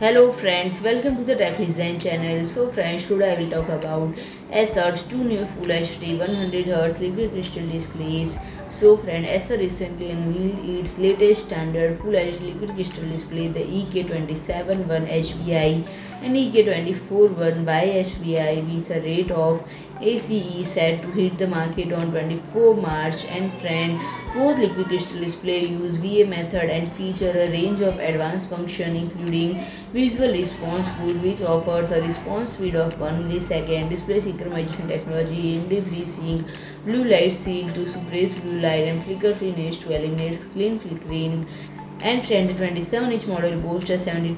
Hello friends, welcome to the Tech Design channel. So friends, today I will talk about Acer's two new Full HD 100Hz liquid crystal displays. So friend, Acer recently unveiled its latest standard Full HD liquid crystal display, the EK271 HBI and EK241 Y HBI with a rate of ACE set to hit the market on 24 March. And friend both liquid crystal display use VA method and feature a range of advanced function including visual response mode which offers a response speed of 1 millisecond, display synchronization technology, AMD FreeSync, blue light shield to suppress blue light and flicker finish to eliminate screen flickering and friend the 27 inch model boasts a 72%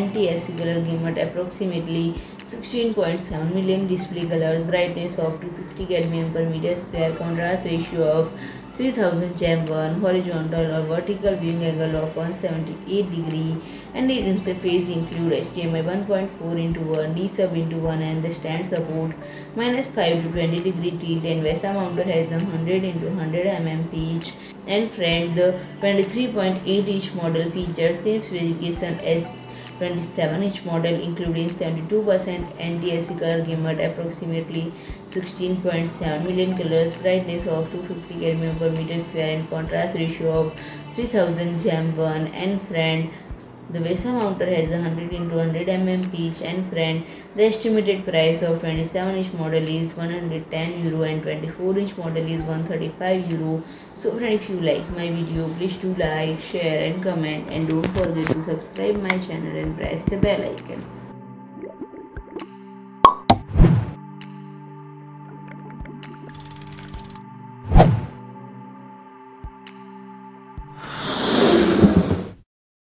NTSC color gamut approximately 16.7 million display colors. Brightness of 250 cadmium per meter square contrast ratio of 3000 gem 1 horizontal or vertical viewing angle of 178 degree. And its interface include HDMI 1.4 into 1 D sub into 1 and the stand support minus 5 to 20 degree tilt and VESA mounter has a 100 into 100 mm pitch and friend the 23.8 inch model features same specification as 27 inch model including 72% NTSC color gamut approximately 16.7 million colors brightness of 250 kelvin per meter square and contrast ratio of 3000 gem 1 and friend the VESA mounter has a 100 into 100 mm pitch and front. The estimated price of 27 inch model is 110 euro and 24 inch model is 135 euro. So friend if you like my video please do like, share and comment and don't forget to subscribe my channel and press the bell icon.